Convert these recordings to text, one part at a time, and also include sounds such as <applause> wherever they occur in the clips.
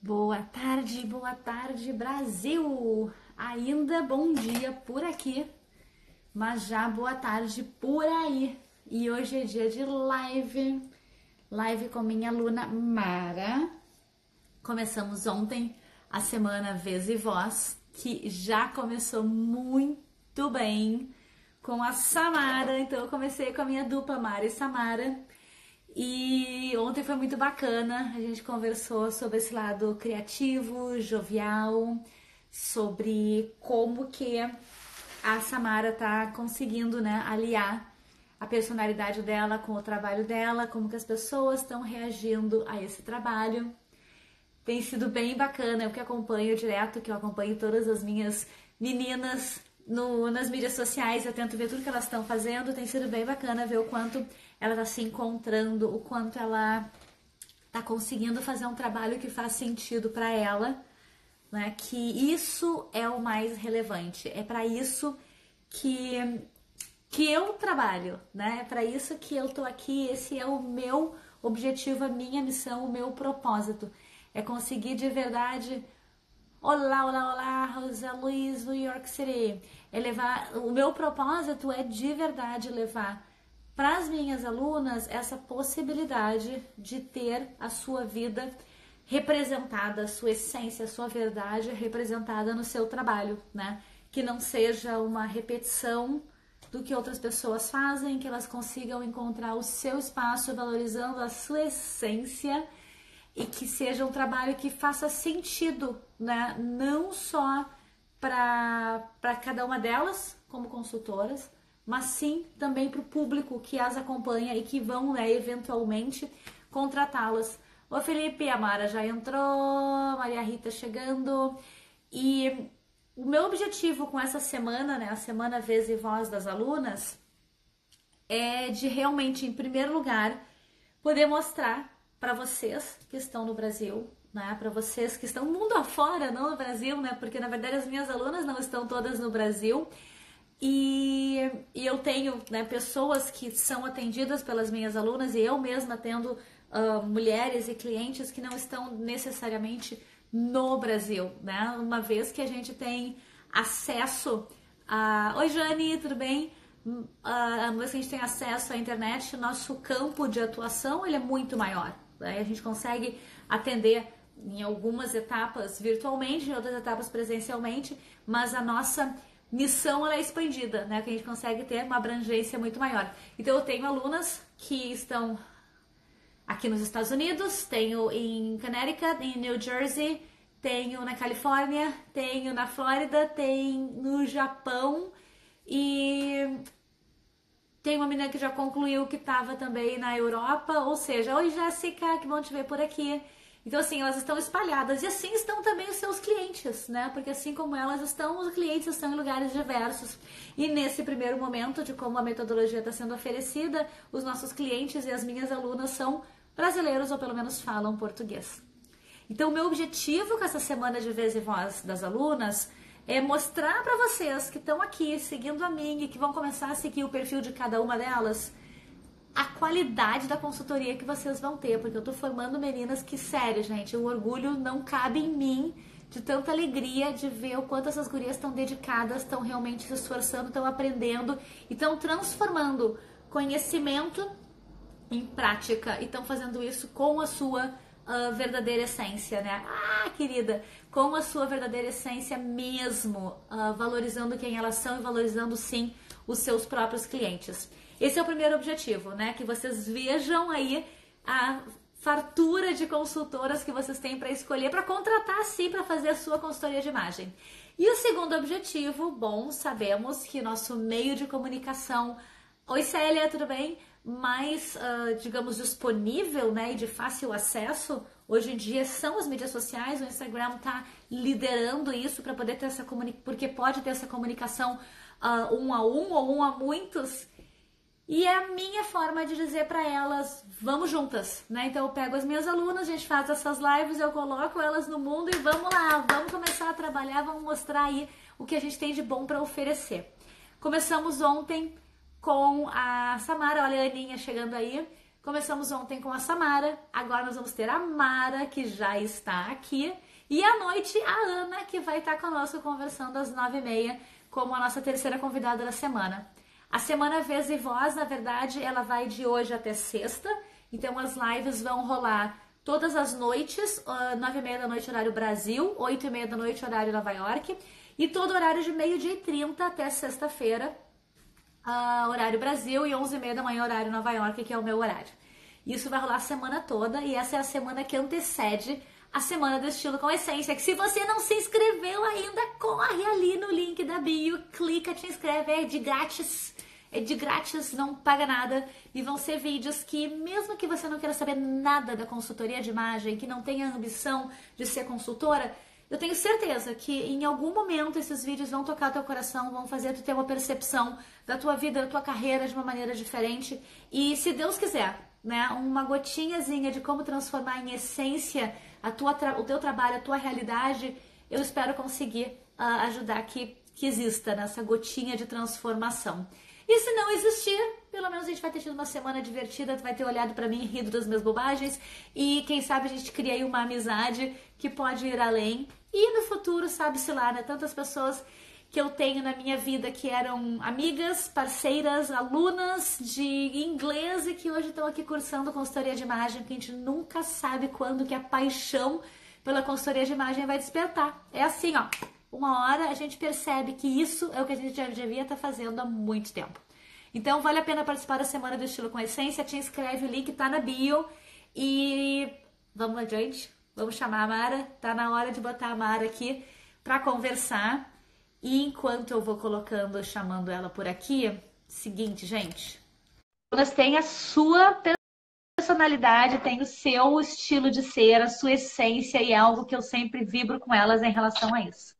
Boa tarde, boa tarde, Brasil! Ainda bom dia por aqui, mas já boa tarde por aí. E hoje é dia de live, live com minha aluna Mara. Começamos ontem a semana Vez e Voz, que já começou muito bem com a Samara. Então eu comecei com a minha dupla Mara e Samara. E ontem foi muito bacana, a gente conversou sobre esse lado criativo, jovial, sobre como que a Samara tá conseguindo, né, aliar a personalidade dela com o trabalho dela, como que as pessoas estão reagindo a esse trabalho. Tem sido bem bacana, eu que acompanho direto, que eu acompanho todas as minhas meninas no, nas mídias sociais, eu tento ver tudo que elas estão fazendo, tem sido bem bacana ver o quanto ela está se encontrando, o quanto ela está conseguindo fazer um trabalho que faz sentido para ela, né? Que isso é o mais relevante. É para isso que que eu trabalho, né? É para isso que eu tô aqui. Esse é o meu objetivo, a minha missão, o meu propósito. É conseguir de verdade. Olá, olá, olá, Rosa Luiz, New York City. É levar. O meu propósito é de verdade levar para as minhas alunas essa possibilidade de ter a sua vida representada, a sua essência, a sua verdade representada no seu trabalho, né? Que não seja uma repetição do que outras pessoas fazem, que elas consigam encontrar o seu espaço valorizando a sua essência e que seja um trabalho que faça sentido, né? Não só para cada uma delas como consultoras, mas sim também para o público que as acompanha e que vão né, eventualmente contratá-las. O Felipe, a Mara já entrou, Maria Rita chegando. E o meu objetivo com essa semana, né, a semana Vez e Voz das alunas, é de realmente, em primeiro lugar, poder mostrar para vocês que estão no Brasil, né, para vocês que estão mundo afora, não no Brasil, né, porque na verdade as minhas alunas não estão todas no Brasil, e, e eu tenho né, pessoas que são atendidas pelas minhas alunas e eu mesma tendo uh, mulheres e clientes que não estão necessariamente no Brasil, né? Uma vez que a gente tem acesso a. Oi, Jane, tudo bem? Uh, uma vez que a gente tem acesso à internet, nosso campo de atuação ele é muito maior. Né? A gente consegue atender em algumas etapas virtualmente, em outras etapas presencialmente, mas a nossa missão ela é expandida, né? Que a gente consegue ter uma abrangência muito maior. Então eu tenho alunas que estão aqui nos Estados Unidos, tenho em Connecticut, em New Jersey, tenho na Califórnia, tenho na Flórida, tenho no Japão e tem uma menina que já concluiu que estava também na Europa, ou seja, oi Jéssica, que bom te ver por aqui. Então, assim, elas estão espalhadas. E assim estão também os seus clientes, né? Porque assim como elas estão, os clientes estão em lugares diversos. E nesse primeiro momento de como a metodologia está sendo oferecida, os nossos clientes e as minhas alunas são brasileiros ou pelo menos falam português. Então, o meu objetivo com essa semana de vez e voz das alunas é mostrar para vocês que estão aqui seguindo a mim e que vão começar a seguir o perfil de cada uma delas a qualidade da consultoria que vocês vão ter, porque eu tô formando meninas que, sério, gente, o orgulho não cabe em mim de tanta alegria de ver o quanto essas gurias estão dedicadas, estão realmente se esforçando, estão aprendendo e estão transformando conhecimento em prática e estão fazendo isso com a sua uh, verdadeira essência, né? Ah, querida, com a sua verdadeira essência mesmo, uh, valorizando quem elas são e valorizando sim os seus próprios clientes. Esse é o primeiro objetivo, né? Que vocês vejam aí a fartura de consultoras que vocês têm para escolher para contratar sim para fazer a sua consultoria de imagem. E o segundo objetivo, bom, sabemos que nosso meio de comunicação, oi Célia, tudo bem? Mais, uh, digamos, disponível, né, e de fácil acesso, hoje em dia são as mídias sociais. O Instagram está liderando isso para poder ter essa comunicação, porque pode ter essa comunicação uh, um a um ou um a muitos e é a minha forma de dizer para elas, vamos juntas, né? Então eu pego as minhas alunas, a gente faz essas lives, eu coloco elas no mundo e vamos lá, vamos começar a trabalhar, vamos mostrar aí o que a gente tem de bom para oferecer. Começamos ontem com a Samara, olha a Aninha chegando aí. Começamos ontem com a Samara, agora nós vamos ter a Mara, que já está aqui, e à noite a Ana, que vai estar conosco conversando às nove e meia, como a nossa terceira convidada da semana. A semana Vez e Voz, na verdade, ela vai de hoje até sexta, então as lives vão rolar todas as noites, nove e meia da noite horário Brasil, oito e meia da noite horário Nova York, e todo horário de meio-dia e trinta até sexta-feira, uh, horário Brasil, e onze e meia da manhã horário Nova York, que é o meu horário. Isso vai rolar a semana toda, e essa é a semana que antecede a Semana do Estilo com Essência. Que se você não se inscreveu ainda, corre ali no link da bio, clica, te inscreve, é de grátis. É de grátis, não paga nada. E vão ser vídeos que, mesmo que você não queira saber nada da consultoria de imagem, que não tenha ambição de ser consultora, eu tenho certeza que em algum momento esses vídeos vão tocar teu coração, vão fazer tu ter uma percepção da tua vida, da tua carreira de uma maneira diferente. E se Deus quiser, né, uma gotinhazinha de como transformar em essência a tua, o teu trabalho, a tua realidade, eu espero conseguir uh, ajudar que, que exista nessa gotinha de transformação. E se não existir, pelo menos a gente vai ter tido uma semana divertida, vai ter olhado para mim rido das minhas bobagens e quem sabe a gente cria aí uma amizade que pode ir além. E no futuro, sabe-se lá, né? Tantas pessoas que eu tenho na minha vida que eram amigas, parceiras, alunas de inglês e que hoje estão aqui cursando consultoria de imagem, que a gente nunca sabe quando que a paixão pela consultoria de imagem vai despertar. É assim, ó. Uma hora a gente percebe que isso é o que a gente já devia estar tá fazendo há muito tempo. Então vale a pena participar da Semana do Estilo com Essência. Te inscreve, o link tá na bio. E vamos adiante. Vamos chamar a Mara. Tá na hora de botar a Mara aqui para conversar. E enquanto eu vou colocando, chamando ela por aqui, seguinte, gente. Elas têm a sua personalidade, têm o seu estilo de ser, a sua essência, e é algo que eu sempre vibro com elas em relação a isso.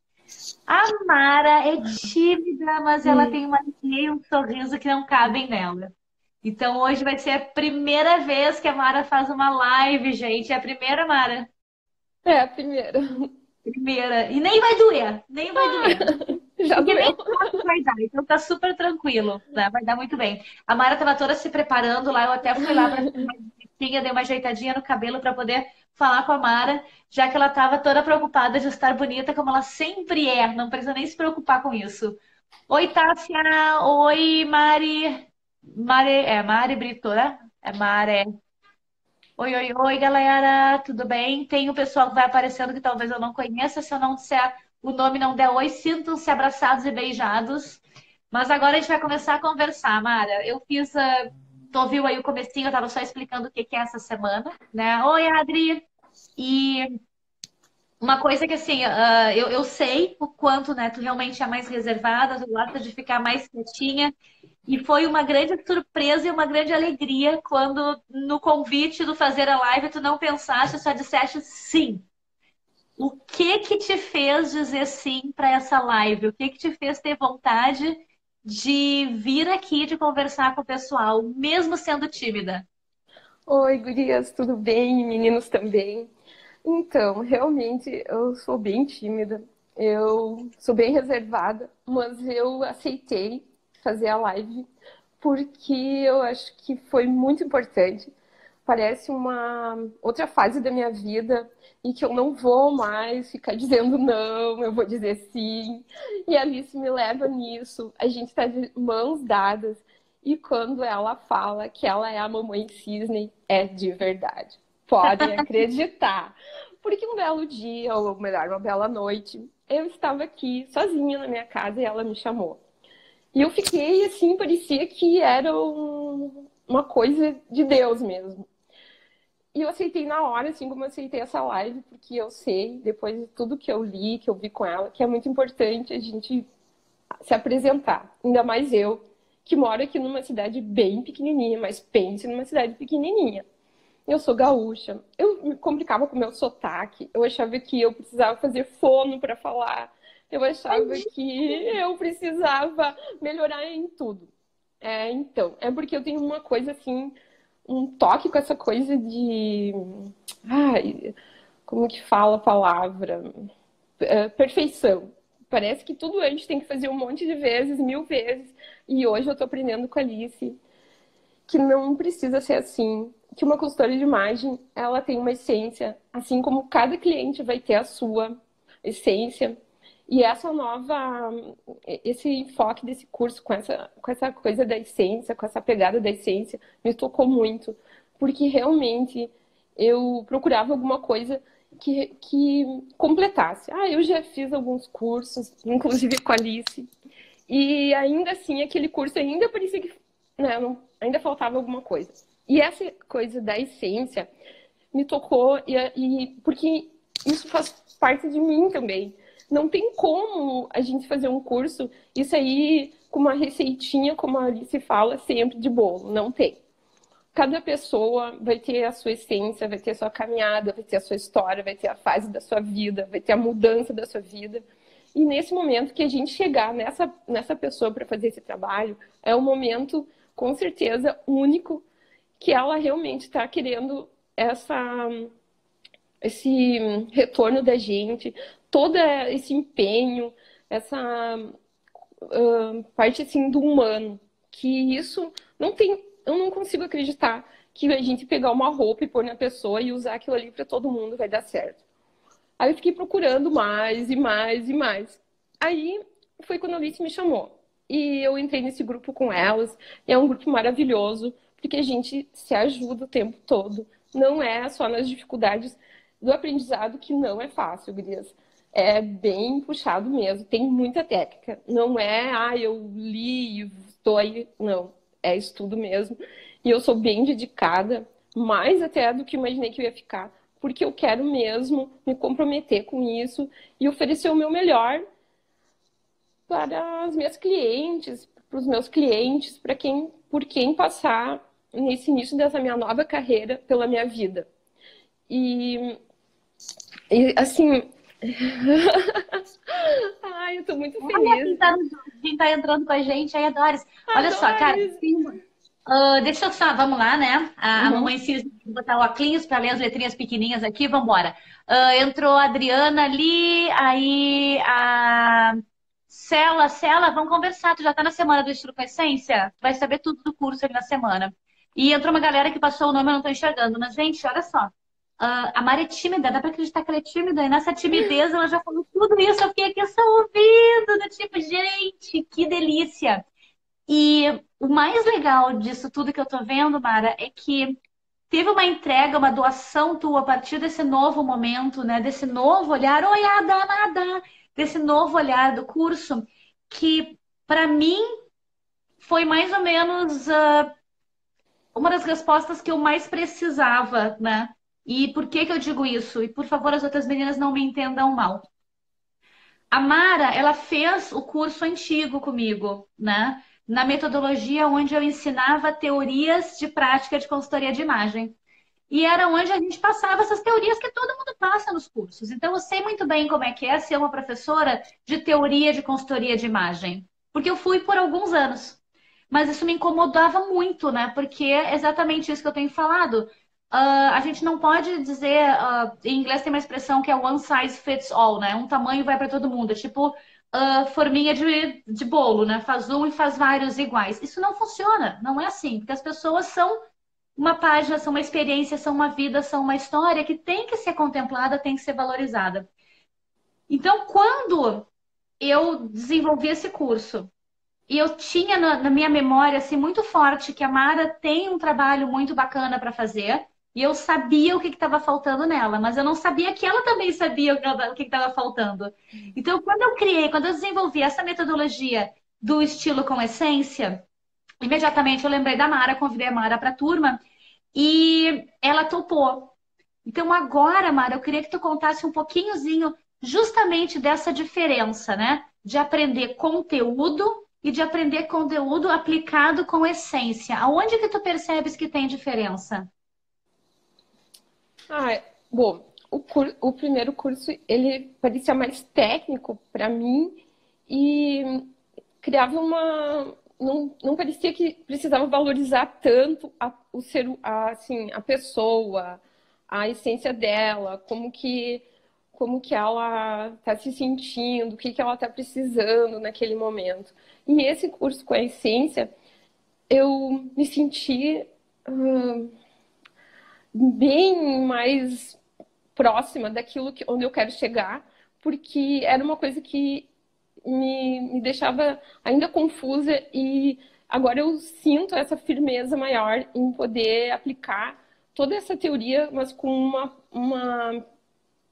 A Mara é tímida, mas ela tem uma e um sorriso que não cabem nela. Então hoje vai ser a primeira vez que a Mara faz uma live, gente. É a primeira, Mara? É a primeira. Primeira. E nem vai doer, nem vai doer. <laughs> Já Porque nem vai dar, então tá super tranquilo, né? Vai dar muito bem. A Mara tava toda se preparando lá, eu até fui lá pra <laughs> tinha, dei uma ajeitadinha no cabelo para poder falar com a Mara, já que ela estava toda preocupada de estar bonita, como ela sempre é, não precisa nem se preocupar com isso. Oi, Tássia! Oi, Mari! Mari, é Mari Brito, né? É Mari. Oi, oi, oi, galera, tudo bem? Tem o pessoal que vai aparecendo que talvez eu não conheça. Se eu não disser o nome, não der oi, sintam-se abraçados e beijados. Mas agora a gente vai começar a conversar, Mara. Eu fiz. Uh, tu ouviu aí o comecinho, eu tava só explicando o que, que é essa semana, né? Oi, Adri! E uma coisa que, assim, uh, eu, eu sei o quanto, né, tu realmente é mais reservada, tu gosta de ficar mais quietinha. E foi uma grande surpresa e uma grande alegria quando no convite do fazer a live tu não pensaste, só disseste sim. O que que te fez dizer sim para essa live? O que que te fez ter vontade de vir aqui, de conversar com o pessoal, mesmo sendo tímida? Oi, gurias, tudo bem? Meninos também. Então, realmente eu sou bem tímida, eu sou bem reservada, mas eu aceitei fazer a live, porque eu acho que foi muito importante. Parece uma outra fase da minha vida e que eu não vou mais ficar <laughs> dizendo não, eu vou dizer sim. E a Alice me leva nisso. A gente está de mãos dadas. E quando ela fala que ela é a mamãe cisne, é de verdade. Podem <laughs> acreditar. Porque um belo dia, ou melhor, uma bela noite, eu estava aqui sozinha na minha casa e ela me chamou. E eu fiquei assim, parecia que era um, uma coisa de Deus mesmo. E eu aceitei na hora, assim como eu aceitei essa live, porque eu sei, depois de tudo que eu li, que eu vi com ela, que é muito importante a gente se apresentar. Ainda mais eu, que moro aqui numa cidade bem pequenininha, mas pense numa cidade pequenininha. Eu sou gaúcha, eu me complicava com o meu sotaque, eu achava que eu precisava fazer fono para falar, eu achava que eu precisava melhorar em tudo. É, então, é porque eu tenho uma coisa assim, um toque com essa coisa de. Ai, como que fala a palavra? É, perfeição. Parece que tudo a gente tem que fazer um monte de vezes, mil vezes. E hoje eu tô aprendendo com a Alice que não precisa ser assim. que uma consultora de imagem, ela tem uma essência, assim como cada cliente vai ter a sua essência. E essa nova, esse enfoque desse curso com essa, com essa coisa da essência, com essa pegada da essência, me tocou muito, porque realmente eu procurava alguma coisa que, que completasse. Ah, eu já fiz alguns cursos, inclusive com a Alice, e ainda assim aquele curso ainda parecia que né, não, ainda faltava alguma coisa. E essa coisa da essência me tocou, e, e porque isso faz parte de mim também. Não tem como a gente fazer um curso, isso aí com uma receitinha, como a Alice fala, sempre de bolo. Não tem cada pessoa vai ter a sua essência, vai ter a sua caminhada, vai ter a sua história, vai ter a fase da sua vida, vai ter a mudança da sua vida. E nesse momento que a gente chegar nessa, nessa pessoa para fazer esse trabalho, é um momento, com certeza, único, que ela realmente está querendo essa, esse retorno da gente, todo esse empenho, essa uh, parte assim do humano, que isso não tem eu não consigo acreditar que a gente pegar uma roupa e pôr na pessoa e usar aquilo ali para todo mundo vai dar certo. Aí eu fiquei procurando mais e mais e mais. Aí foi quando a Alice me chamou. E eu entrei nesse grupo com elas. É um grupo maravilhoso, porque a gente se ajuda o tempo todo. Não é só nas dificuldades do aprendizado que não é fácil, Gurias. É bem puxado mesmo, tem muita técnica. Não é, ah, eu li e estou aí. Não é estudo mesmo. E eu sou bem dedicada, mais até do que imaginei que eu ia ficar, porque eu quero mesmo me comprometer com isso e oferecer o meu melhor para as minhas clientes, para os meus clientes, para quem, por quem passar nesse início dessa minha nova carreira pela minha vida. E, e assim, <laughs> Ai, eu tô muito feliz. Olha quem tá, quem tá entrando com a gente aí, Doris. Olha só, cara, uh, deixa eu só, vamos lá, né? A, uhum. a mamãe Cis botar o óculos para ler as letrinhas pequenininhas aqui, vamos embora. Uh, entrou a Adriana ali, aí a Cela, Cela, vamos conversar. Tu já tá na semana do Estilo com Essência? Vai saber tudo do curso ali na semana. E entrou uma galera que passou o nome, eu não tô enxergando. Mas, gente, olha só. Uh, a Mari é tímida, dá pra acreditar que ela é tímida, e nessa timidez ela já falou tudo isso, eu fiquei aqui só ouvindo, do tipo, gente, que delícia. E o mais legal disso tudo que eu tô vendo, Mara, é que teve uma entrega, uma doação tua a partir desse novo momento, né? Desse novo olhar, oi, Ada, nada, desse novo olhar do curso, que para mim foi mais ou menos uh, uma das respostas que eu mais precisava, né? E por que, que eu digo isso? E por favor, as outras meninas não me entendam mal. A Mara, ela fez o curso antigo comigo, né? Na metodologia onde eu ensinava teorias de prática de consultoria de imagem. E era onde a gente passava essas teorias que todo mundo passa nos cursos. Então, eu sei muito bem como é que é ser uma professora de teoria de consultoria de imagem. Porque eu fui por alguns anos. Mas isso me incomodava muito, né? Porque é exatamente isso que eu tenho falado. Uh, a gente não pode dizer, uh, em inglês tem uma expressão que é one size fits all, né? Um tamanho vai para todo mundo, é tipo uh, forminha de, de bolo, né? Faz um e faz vários iguais. Isso não funciona, não é assim, porque as pessoas são uma página, são uma experiência, são uma vida, são uma história que tem que ser contemplada, tem que ser valorizada. Então, quando eu desenvolvi esse curso e eu tinha na, na minha memória assim muito forte que a Mara tem um trabalho muito bacana para fazer e eu sabia o que estava faltando nela, mas eu não sabia que ela também sabia o que estava faltando. Então, quando eu criei, quando eu desenvolvi essa metodologia do estilo com essência, imediatamente eu lembrei da Mara, convidei a Mara para a turma e ela topou. Então, agora, Mara, eu queria que tu contasse um pouquinhozinho justamente dessa diferença, né? De aprender conteúdo e de aprender conteúdo aplicado com essência. Aonde que tu percebes que tem diferença? Ah, bom, o, o primeiro curso ele parecia mais técnico para mim e criava uma não, não parecia que precisava valorizar tanto a, o ser a, assim a pessoa a essência dela como que como que ela está se sentindo o que que ela está precisando naquele momento. E esse curso com a essência eu me senti uh, bem mais próxima daquilo que, onde eu quero chegar, porque era uma coisa que me, me deixava ainda confusa e agora eu sinto essa firmeza maior em poder aplicar toda essa teoria, mas com uma, uma,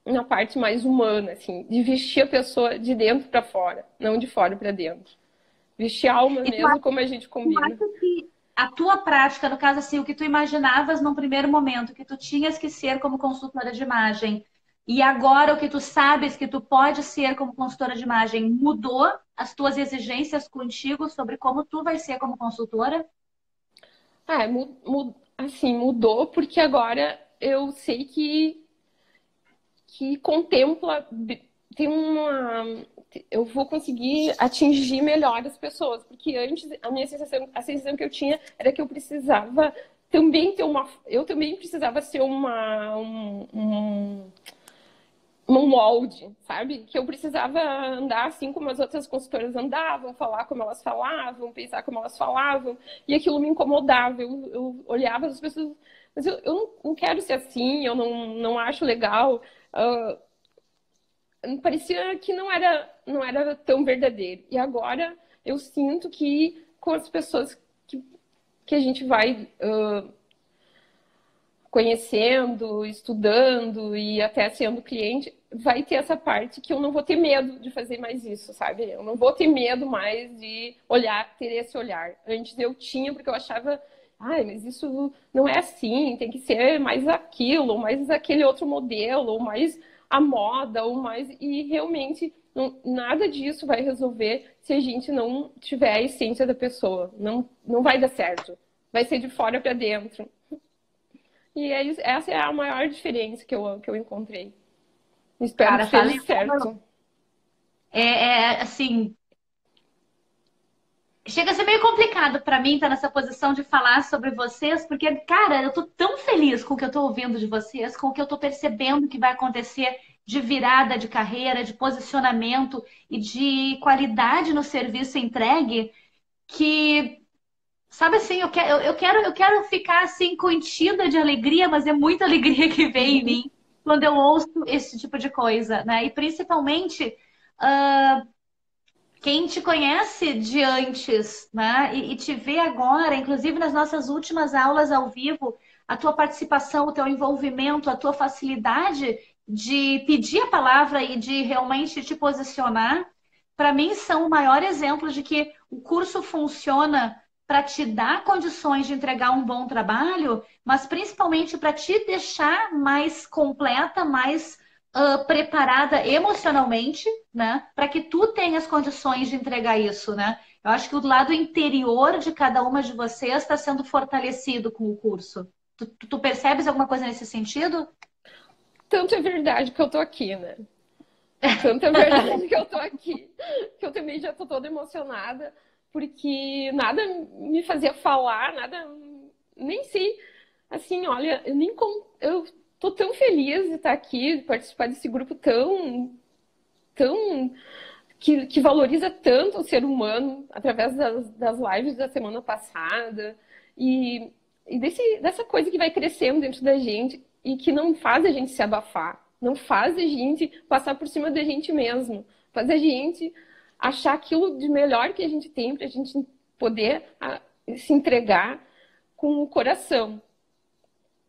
uma parte mais humana, assim, de vestir a pessoa de dentro para fora, não de fora para dentro. Vestir a alma mesmo, como a gente combina. Que a tua prática, no caso, assim, o que tu imaginavas num primeiro momento, que tu tinhas que ser como consultora de imagem, e agora o que tu sabes que tu pode ser como consultora de imagem mudou as tuas exigências contigo sobre como tu vai ser como consultora? É, assim, mudou porque agora eu sei que que contempla tem uma eu vou conseguir atingir melhor as pessoas, porque antes a minha sensação, a sensação que eu tinha era que eu precisava também ter uma eu também precisava ser uma um, um um molde, sabe? Que eu precisava andar assim como as outras consultoras andavam, falar como elas falavam, pensar como elas falavam, e aquilo me incomodava. Eu, eu olhava as pessoas, mas eu, eu não, quero ser assim, eu não, não acho legal. Uh, parecia que não era, não era tão verdadeiro. E agora eu sinto que com as pessoas que, que a gente vai. Uh, conhecendo, estudando e até sendo cliente, vai ter essa parte que eu não vou ter medo de fazer mais isso, sabe? Eu não vou ter medo mais de olhar, ter esse olhar. Antes eu tinha, porque eu achava, ai, mas isso não é assim, tem que ser mais aquilo, mais aquele outro modelo, mais a moda, ou mais. E realmente não, nada disso vai resolver se a gente não tiver a essência da pessoa. Não, não vai dar certo. Vai ser de fora para dentro. E é, essa é a maior diferença que eu, que eu encontrei. Espero Cara, que seja certo. É, é, assim. Chega a ser meio complicado para mim estar nessa posição de falar sobre vocês, porque, cara, eu tô tão feliz com o que eu tô ouvindo de vocês, com o que eu tô percebendo que vai acontecer de virada de carreira, de posicionamento e de qualidade no serviço entregue, que Sabe assim, eu quero, eu quero, eu quero ficar assim contida de alegria, mas é muita alegria <laughs> que vem em mim quando eu ouço esse tipo de coisa, né? E principalmente uh, quem te conhece de antes, né? E, e te vê agora, inclusive nas nossas últimas aulas ao vivo, a tua participação, o teu envolvimento, a tua facilidade de pedir a palavra e de realmente te posicionar, para mim são o maior exemplo de que o curso funciona para te dar condições de entregar um bom trabalho, mas principalmente para te deixar mais completa, mais uh, preparada emocionalmente, né? Para que tu tenhas condições de entregar isso, né? Eu acho que o lado interior de cada uma de vocês está sendo fortalecido com o curso. Tu, tu, percebes alguma coisa nesse sentido? Tanto é verdade que eu tô aqui, né? Tanto é verdade que eu tô aqui, que eu também já tô toda emocionada porque nada me fazia falar, nada, nem sei, assim, olha, eu nem eu tô tão feliz de estar aqui, de participar desse grupo tão, tão que, que valoriza tanto o ser humano através das, das lives da semana passada e, e desse, dessa coisa que vai crescendo dentro da gente e que não faz a gente se abafar, não faz a gente passar por cima da gente mesmo, faz a gente achar aquilo de melhor que a gente tem para a gente poder a, se entregar com o coração.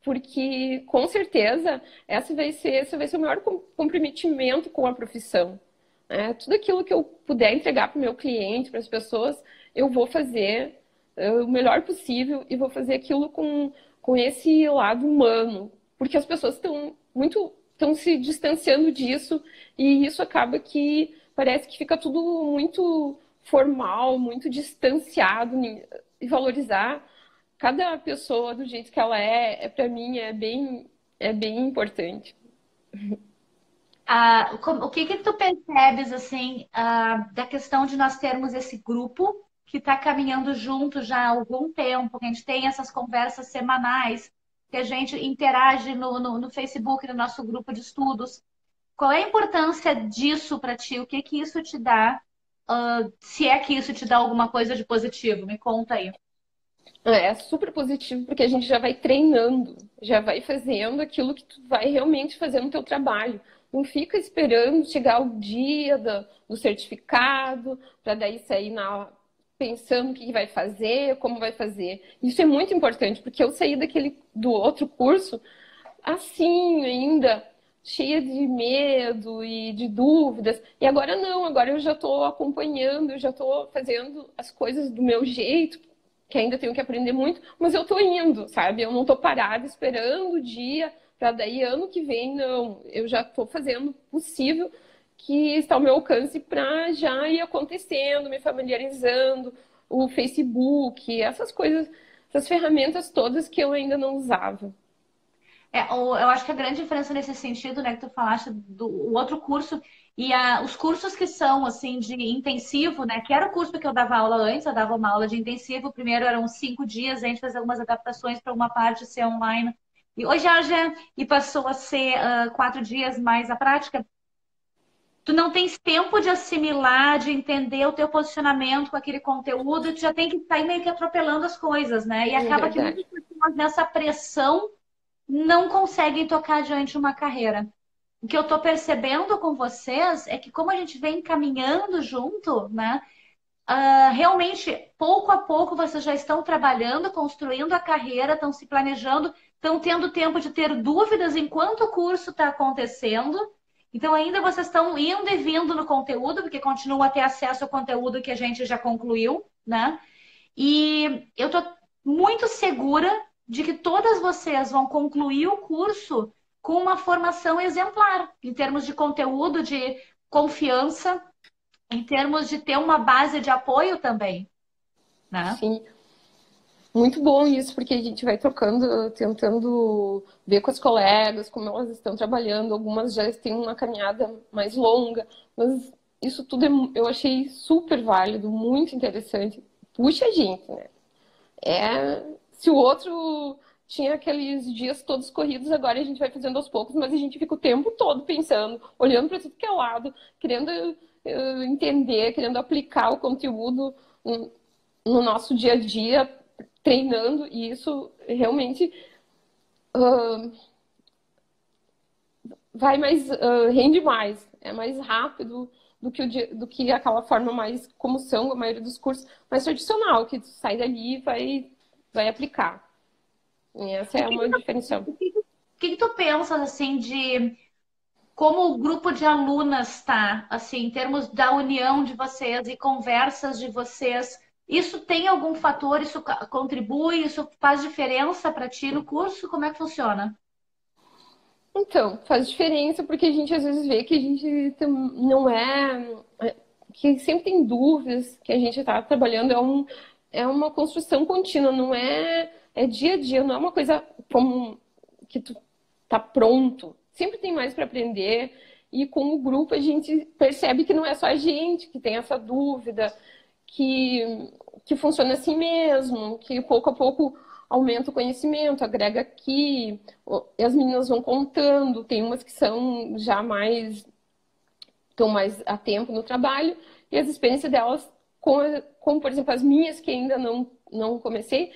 Porque, com certeza, essa vai ser, esse vai ser o maior comprometimento com a profissão. Né? Tudo aquilo que eu puder entregar para o meu cliente, para as pessoas, eu vou fazer uh, o melhor possível e vou fazer aquilo com, com esse lado humano. Porque as pessoas estão muito estão se distanciando disso e isso acaba que parece que fica tudo muito formal, muito distanciado e valorizar cada pessoa do jeito que ela é, é para mim é bem é bem importante. <laughs> Ah, o que que tu percebes assim ah, da questão de nós termos esse grupo que está caminhando junto já há algum tempo, que a gente tem essas conversas semanais, que a gente interage no, no, no Facebook, no nosso grupo de estudos. Qual é a importância disso para ti? O que que isso te dá? Uh, se é que isso te dá alguma coisa de positivo, me conta aí. É super positivo porque a gente já vai treinando, já vai fazendo aquilo que tu vai realmente fazer no teu trabalho. Não fica esperando chegar o dia do, do certificado para daí sair na, pensando o que vai fazer, como vai fazer. Isso é muito importante porque eu saí daquele do outro curso assim ainda cheia de medo e de dúvidas. E agora não, agora eu já estou acompanhando, eu já estou fazendo as coisas do meu jeito, que ainda tenho que aprender muito, mas eu estou indo, sabe? Eu não estou parada esperando o dia para daí ano que vem, não. Eu já estou fazendo o possível que está ao meu alcance para já ir acontecendo, me familiarizando, o Facebook, essas coisas, essas ferramentas todas que eu ainda não usava. É, eu acho que a grande diferença nesse sentido, né, que tu falaste do outro curso e a, os cursos que são assim de intensivo, né, que era o curso que eu dava aula antes, eu dava uma aula de intensivo, primeiro eram cinco dias, a gente fazia algumas adaptações para uma parte ser online e hoje já e passou a ser uh, quatro dias mais a prática. Tu não tens tempo de assimilar, de entender o teu posicionamento com aquele conteúdo, tu já tem que sair meio que atropelando as coisas, né? E é acaba que muitas pessoas nessa pressão não conseguem tocar adiante uma carreira. O que eu estou percebendo com vocês é que como a gente vem caminhando junto, né? Uh, realmente, pouco a pouco, vocês já estão trabalhando, construindo a carreira, estão se planejando, estão tendo tempo de ter dúvidas enquanto o curso está acontecendo. Então, ainda vocês estão indo e vindo no conteúdo, porque continuam a ter acesso ao conteúdo que a gente já concluiu, né? E eu estou muito segura de que todas vocês vão concluir o curso com uma formação exemplar, em termos de conteúdo, de confiança, em termos de ter uma base de apoio também. Né? Sim. Muito bom isso, porque a gente vai trocando, tentando ver com as colegas como elas estão trabalhando. Algumas já têm uma caminhada mais longa, mas isso tudo é, eu achei super válido, muito interessante. Puxa a gente, né? É, se o outro tinha aqueles dias todos corridos, agora a gente vai fazendo aos poucos, mas a gente fica o tempo todo pensando, olhando para tudo que é lado, querendo uh, entender, querendo aplicar o conteúdo no, no, nosso dia a dia, treinando, e isso realmente uh, vai mais, uh, rende mais, é mais rápido do que, o, do que aquela forma mais, como são a maioria dos cursos, mais tradicional, que tu sai dali e vai vai aplicar. E essa é uma diferencial. O que, que, que tu pensas, assim, de como o grupo de alunas está, assim, em termos da união de vocês e conversas de vocês? Isso tem algum fator? Isso contribui? Isso faz diferença para ti no curso? Como é que funciona? Então, faz diferença porque a gente às vezes vê que a gente não é. que sempre tem dúvidas, que a gente está trabalhando, é um, é uma construção contínua, não é, é dia a dia, não é uma coisa como que tu tá pronto. Sempre tem mais para aprender e com o grupo a gente percebe que não é só a gente que tem essa dúvida, que, que funciona assim mesmo, que pouco a pouco aumenta o conhecimento, agrega aqui, as meninas vão contando, tem umas que são já mais estão mais a tempo no trabalho e as experiências delas como, como, por exemplo, as minhas que ainda não, não comecei,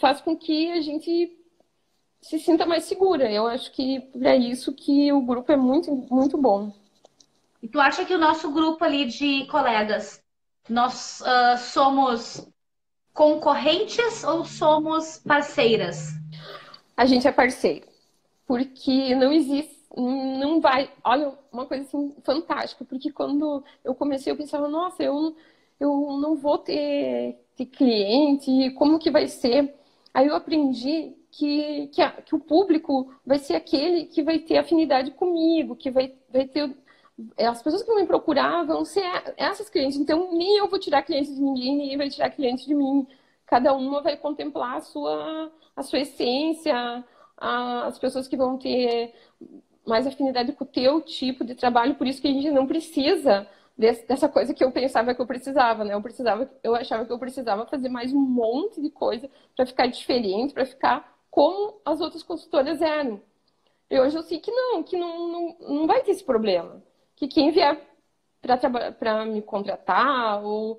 faz com que a gente se sinta mais segura. Eu acho que é isso que o grupo é muito, muito bom. E tu acha que o nosso grupo ali de colegas, nós uh, somos concorrentes ou somos parceiras? A gente é parceiro, porque não existe não vai. Olha, uma coisa assim fantástica, porque quando eu comecei, eu pensava, nossa, eu, eu não vou ter, ter cliente, como que vai ser? Aí eu aprendi que, que, a, que, o público vai ser aquele que vai ter afinidade comigo, que vai, vai ter. As pessoas que vão me procurar vão ser essas clientes. Então, nem eu vou tirar clientes de ninguém, ninguém vai tirar clientes de mim. Cada uma vai contemplar a sua, a sua essência, a, as pessoas que vão ter mais afinidade com o teu tipo de trabalho, por isso que a gente não precisa dessa coisa que eu pensava que eu precisava, né? Eu precisava, eu achava que eu precisava fazer mais um monte de coisa para ficar diferente, para ficar como as outras consultoras eram. E hoje eu sei que não, que não, não, não vai ter esse problema. Que quem vier para me contratar ou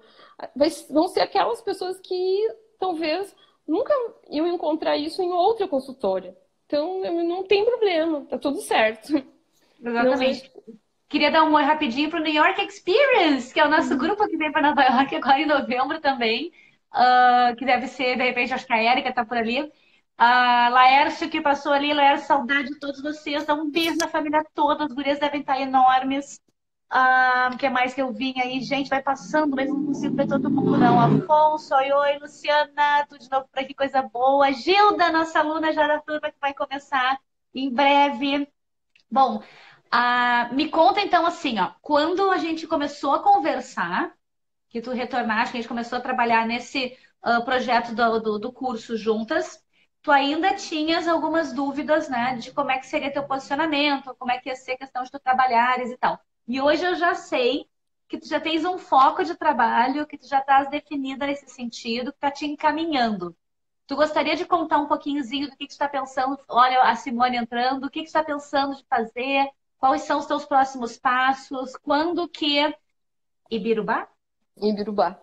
vai, vão ser aquelas pessoas que talvez nunca iam encontrar isso em outra consultora. Então, não tem problema, tá tudo certo. Exatamente. Queria dar um oi rapidinho para o New York Experience, que é o nosso uhum. grupo que vem para Nova York agora em novembro também. Uh, que deve ser, de repente, acho que a Erika está por ali. A uh, Laércio que passou ali, Laércio, saudade de todos vocês. Dá um beijo na família toda, as gurias devem estar enormes. Ah, o que mais que eu vim aí? Gente, vai passando, mas não consigo ver todo mundo, não. Afonso, oi, oi, Luciana, tudo de novo por aqui, coisa boa. Gilda, nossa aluna já da turma que vai começar em breve. Bom, ah, me conta então assim, ó, quando a gente começou a conversar, que tu retornaste, que a gente começou a trabalhar nesse uh, projeto do, do, do curso juntas, tu ainda tinhas algumas dúvidas, né, de como é que seria teu posicionamento, como é que ia ser a questão de tu trabalhares e tal. E hoje eu já sei que tu já tens um foco de trabalho, que tu já estás definida nesse sentido, que está te encaminhando. Tu gostaria de contar um pouquinhozinho do que, que tu está pensando? Olha, a Simone entrando, o que, que tu está pensando de fazer? Quais são os teus próximos passos? Quando que. Ibirubá? Ibirubá.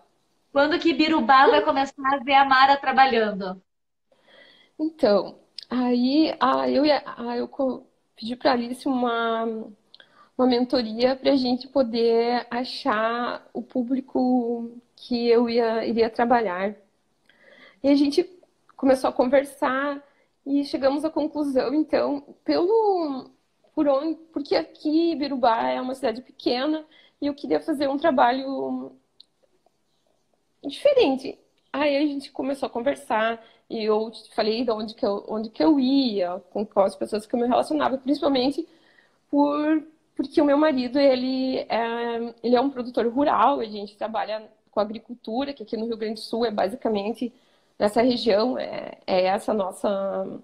Quando que Ibirubá vai começar a ver a Mara trabalhando? Então, aí eu, eu pedi para a Alice uma uma mentoria para a gente poder achar o público que eu ia, iria trabalhar. E a gente começou a conversar e chegamos à conclusão, então, pelo por onde, porque aqui Birubá é uma cidade pequena e eu queria fazer um trabalho diferente. Aí a gente começou a conversar e eu falei de onde que eu, onde que eu ia, com quais pessoas que eu me relacionava, principalmente por porque o meu marido, ele é, ele é um produtor rural, a gente trabalha com agricultura, que aqui no Rio Grande do Sul é basicamente nessa região, é, é essa nossa,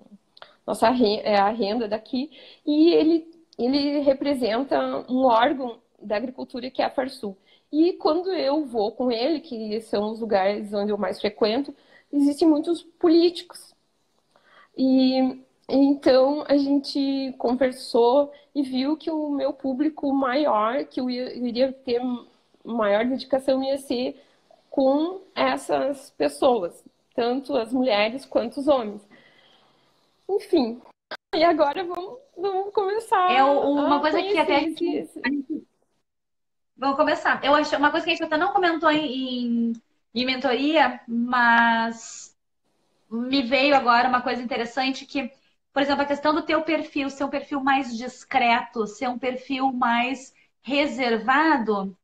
nossa renda, é a renda daqui, e ele, ele representa um órgão da agricultura que é a Farsul. E quando eu vou com ele, que são os lugares onde eu mais frequento, existem muitos políticos. E então a gente conversou e viu que o meu público maior, que eu iria ter maior dedicação, ia ser com essas pessoas, tanto as mulheres quanto os homens. Enfim, e agora vamos, vamos começar. É uma coisa que até. Esse... Vamos começar. Eu acho uma coisa que a gente até não comentou em, em mentoria, mas me veio agora uma coisa interessante que por exemplo, a questão do teu perfil ser um perfil mais discreto, ser um perfil mais reservado,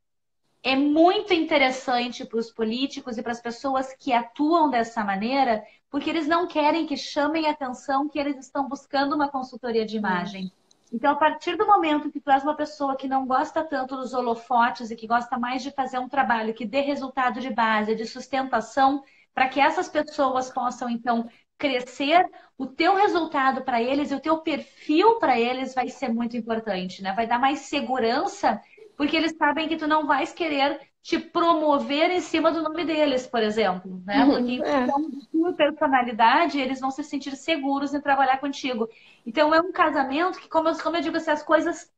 é muito interessante para os políticos e para as pessoas que atuam dessa maneira, porque eles não querem que chamem a atenção que eles estão buscando uma consultoria de imagem. Então, a partir do momento que tu és uma pessoa que não gosta tanto dos holofotes e que gosta mais de fazer um trabalho que dê resultado de base, de sustentação, para que essas pessoas possam, então, crescer, o teu resultado para eles e o teu perfil para eles vai ser muito importante, né? Vai dar mais segurança, porque eles sabem que tu não vais querer te promover em cima do nome deles, por exemplo, né? Uhum, porque é. então, tua personalidade, eles vão se sentir seguros em trabalhar contigo. Então é um casamento que, como eu, como eu digo, se as coisas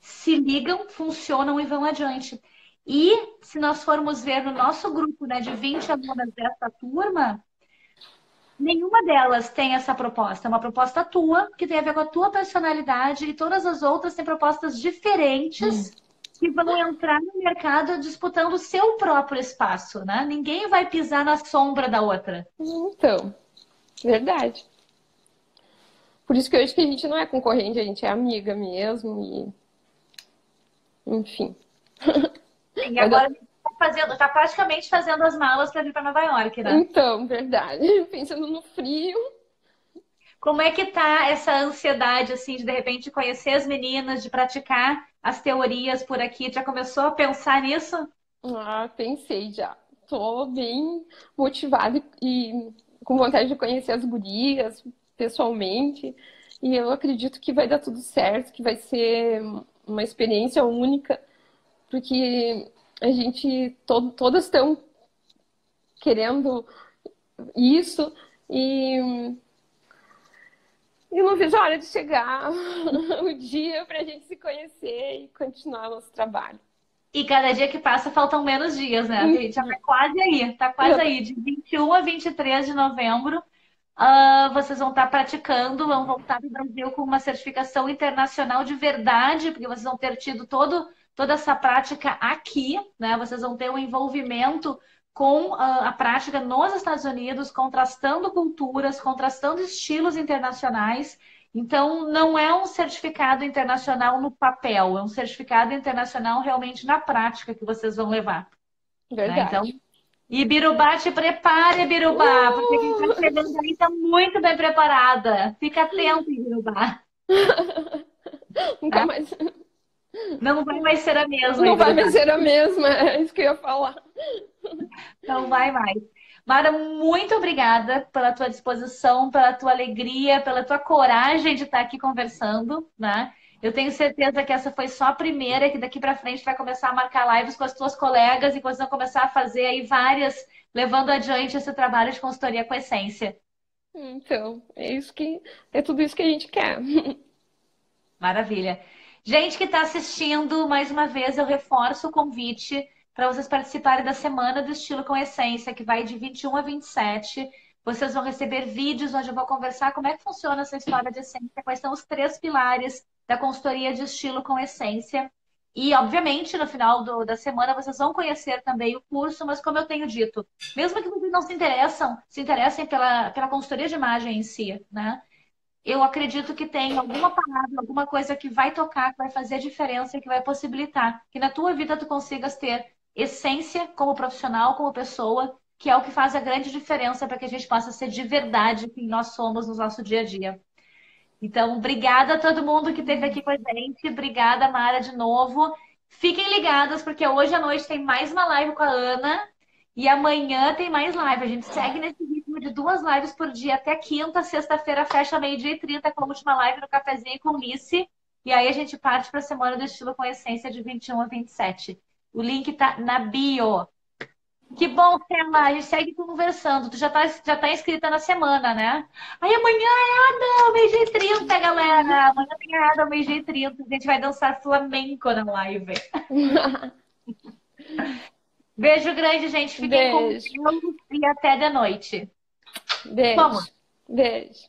se ligam, funcionam e vão adiante. E se nós formos ver no nosso grupo né, de 20 alunas dessa turma, Nenhuma delas tem essa proposta. É uma proposta tua, que tem a ver com a tua personalidade, e todas as outras têm propostas diferentes. Hum. Que vão entrar no mercado disputando o seu próprio espaço, né? Ninguém vai pisar na sombra da outra. Então, verdade. Por isso que eu acho que a gente não é concorrente, a gente é amiga mesmo e. Enfim. E <laughs> agora fazendo, tá praticamente fazendo as malas para vir para Nova York, né? Então, verdade. <laughs> Pensando no frio. Como é que tá essa ansiedade, assim, de de repente conhecer as meninas, de praticar as teorias por aqui? Já começou a pensar nisso? Ah, pensei já. Tô bem motivada e com vontade de conhecer as gurias pessoalmente. E eu acredito que vai dar tudo certo, que vai ser uma experiência única, porque a gente to, todas estão querendo isso e e não vejo a hora de chegar <laughs> o dia para a gente se conhecer e continuar nosso trabalho. E cada dia que passa faltam menos dias, né? A gente já tá quase aí, tá quase aí. De 21 a 23 de novembro, uh, vocês vão estar praticando, vão voltar para o Brasil com uma certificação internacional de verdade, porque vocês vão ter tido todo, toda essa prática aqui, né? Vocês vão ter um envolvimento com a, a prática nos Estados Unidos, contrastando culturas, contrastando estilos internacionais. Então, não é um certificado internacional no papel, é um certificado internacional realmente na prática que vocês vão levar. Né? Verdade. Né? Então, e Birubá, te prepare, Birubá, uh! porque quem está chegando aí está muito bem preparada. Fica atento, Birubá. <laughs> Nunca tá? mais. Não vai mais ser a mesma. Não vai mais ser a mesma, é isso que eu ia falar. Não vai mais. Mara, muito obrigada pela tua disposição, pela tua alegria, pela tua coragem de estar aqui conversando, né? Eu tenho certeza que essa foi só a primeira, que daqui para frente vai começar a marcar lives com as tuas colegas e vocês vão começar a fazer aí várias, levando adiante esse trabalho de consultoria com essência. Então, é isso que é tudo isso que a gente quer. Maravilha. Gente que está assistindo, mais uma vez eu reforço o convite para vocês participarem da Semana do Estilo com Essência, que vai de 21 a 27. Vocês vão receber vídeos onde eu vou conversar como é que funciona essa história de essência, quais são os três pilares da consultoria de estilo com essência. E, obviamente, no final do, da semana vocês vão conhecer também o curso, mas como eu tenho dito, mesmo que vocês não se interessam, se interessem pela, pela consultoria de imagem em si, né? Eu acredito que tem alguma palavra, alguma coisa que vai tocar, que vai fazer a diferença, que vai possibilitar que na tua vida tu consigas ter essência como profissional, como pessoa, que é o que faz a grande diferença para que a gente possa ser de verdade quem nós somos no nosso dia a dia. Então, obrigada a todo mundo que esteve aqui com a gente. Obrigada, Mara, de novo. Fiquem ligadas, porque hoje à noite tem mais uma live com a Ana e amanhã tem mais live. A gente segue nesse ritmo de duas lives por dia até quinta, sexta-feira fecha meio-dia e trinta com a última live no cafezinho com Lice. E aí a gente parte para a Semana do Estilo com Essência de 21 a 27. O link tá na bio. Que bom, Stella. A gente segue conversando. Tu já tá, já tá inscrita na semana, né? Aí amanhã é Ada, meio-dia e 30, galera. Amanhã tem Ada, meio-dia e 30. A gente vai dançar flamenco na live. <laughs> Beijo grande, gente. Fiquem Beijo. com Deus e até de noite. Beijo. Vamos. Beijo.